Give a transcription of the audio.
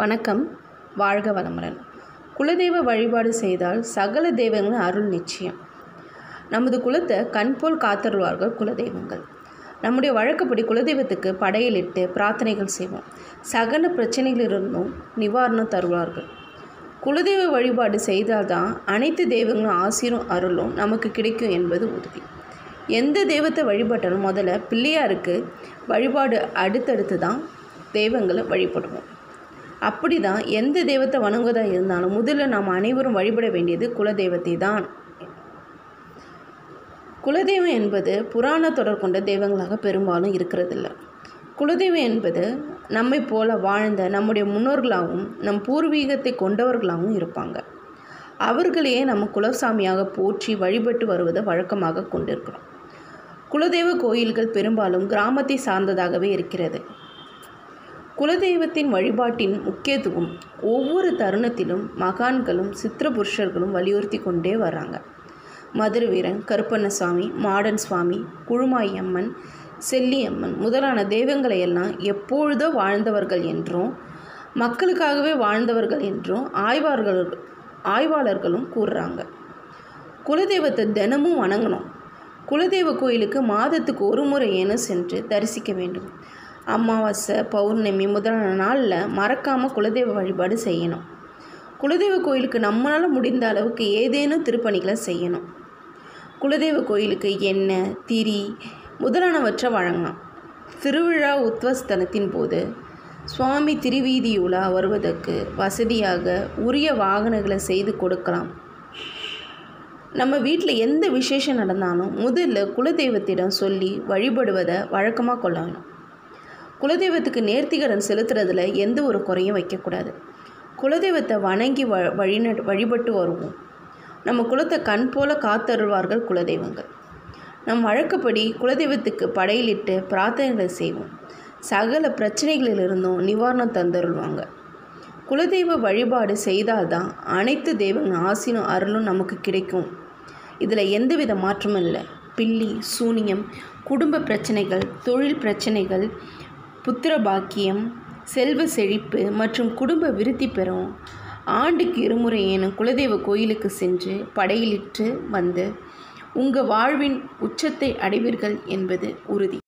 வணக்கம். வாழ்க வளமுடன். குலதெய்வ வழிபாடு செய்தால் சகல தெய்வங்களின் அருள் நிச்சயம். நமது குலத்தை கண்போல் காத்தருவார்கள் குலதெய்வங்கள். நம்முடைய வழக்கப்படி குலதெய்வத்துக்கு படையலிட்டு பிரார்த்தனைகள் செய்வோம். சகல பிரச்சனைகளிலிருந்தும் நிவாரணம் தருவார்கள். குலதெய்வ வழிபாடு செய்தால்தான் அனைத்து தெய்வங்களும் ஆசிரும் அருளும் நமக்கு கிடைக்கும் என்பது உறுதி. எந்த தெய்வத்தை வழிபட்டாலும் முதல்ல பிள்ளையாருக்கு வழிபாடு அடுத்தடுத்து தான் தெய்வங்களை வழிபடுவோம். அப்படி தான் எந்த தெய்வத்தை வணங்குவதாக இருந்தாலும் முதல்ல நாம் அனைவரும் வழிபட வேண்டியது குலதெய்வத்தை தான். குலதெய்வம் என்பது புராண தொடர் கொண்ட தெய்வங்களாக பெரும்பாலும் இருக்கிறதில்ல. குலதெய்வம் என்பது நம்மை போல வாழ்ந்த நம்முடைய முன்னோர்களாகவும் நம் பூர்வீகத்தை கொண்டவர்களாகவும் இருப்பாங்க. அவர்களையே நம்ம குலசாமியாக போற்றி வழிபட்டு வருவதை வழக்கமாக கொண்டிருக்கிறோம். குலதெய்வ கோயில்கள் பெரும்பாலும் கிராமத்தை சார்ந்ததாகவே இருக்கிறது. குலதெய்வத்தின் வழிபாட்டின் முக்கியத்துவம் ஒவ்வொரு தருணத்திலும் மகான்களும் சித்திர புருஷர்களும் வலியுறுத்தி கொண்டே வர்றாங்க மதுரவீரன் கருப்பண்ணசாமி மாடன் சுவாமி குழுமாய் அம்மன் செல்லியம்மன் முதலான தெய்வங்களை எல்லாம் எப்பொழுதோ வாழ்ந்தவர்கள் என்றும் மக்களுக்காகவே வாழ்ந்தவர்கள் என்றும் ஆய்வார்கள் ஆய்வாளர்களும் கூறுறாங்க. குலதெய்வத்தை தினமும் வணங்கணும். குலதெய்வ கோயிலுக்கு மாதத்துக்கு ஒரு முறை ஏன சென்று தரிசிக்க வேண்டும். அமாவாசை பௌர்ணமி முதலான நாளில் மறக்காமல் குலதெய்வ வழிபாடு செய்யணும். குலதெய்வ கோயிலுக்கு நம்மளால் முடிந்த அளவுக்கு ஏதேனும் திருப்பணிகளை செய்யணும். குலதெய்வ கோயிலுக்கு எண்ணெய் திரி முதலானவற்றை வழங்கலாம். திருவிழா உத்வஸ்தனத்தின் போது சுவாமி திருவீதியுலா வருவதற்கு வசதியாக உரிய வாகனங்களை செய்து கொடுக்கலாம். நம்ம வீட்டில் எந்த விசேஷம் நடந்தாலும் முதல்ல குலதெய்வத்திடம் சொல்லி வழிபடுவதை வழக்கமாக கொள்ளணும். குலதெய்வத்துக்கு நேர்த்திகடன் செலுத்துறதுல எந்த ஒரு குறையும் வைக்கக்கூடாது. குலதெய்வத்தை வணங்கி வ வழிந வழிபட்டு வருவோம். நம்ம குலத்தை கண் போல காத்தருள்வார்கள் குலதெய்வங்கள். நம் வழக்கப்படி குலதெய்வத்துக்கு படையிலிட்டு பிரார்த்தனைகளை செய்வோம். சகல பிரச்சனைகளிலிருந்தும் நிவாரணம் தந்தருள்வாங்க. குலதெய்வ வழிபாடு செய்தால்தான் அனைத்து தெய்வங்கள் ஆசினும் அருளும் நமக்கு கிடைக்கும். இதில் எந்தவித மாற்றமும் இல்லை. பில்லி சூனியம் குடும்ப பிரச்சனைகள் தொழில் பிரச்சனைகள் புத்திர பாக்கியம் செல்வ செழிப்பு மற்றும் குடும்ப விருத்தி பெறும். ஆண்டுக்கு இருமுறை எனும் குலதெய்வ கோயிலுக்கு சென்று படையிலிட்டு வந்து உங்கள் வாழ்வின் உச்சத்தை அடைவீர்கள் என்பது உறுதி.